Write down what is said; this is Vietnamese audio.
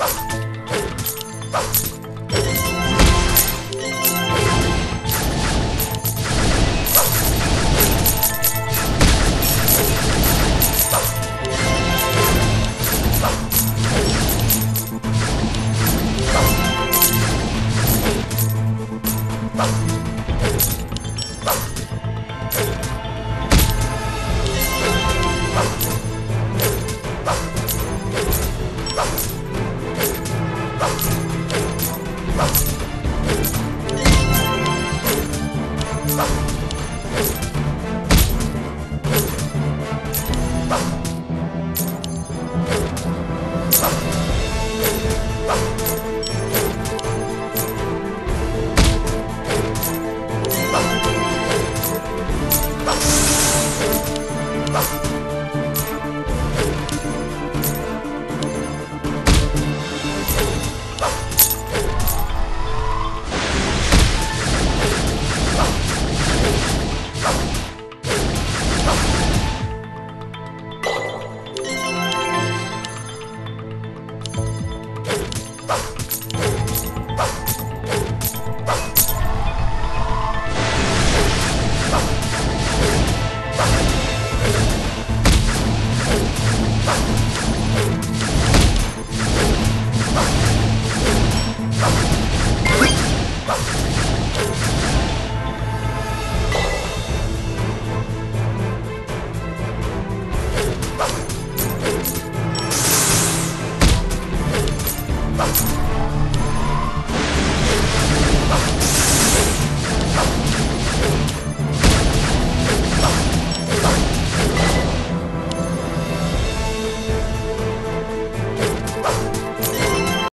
Bye.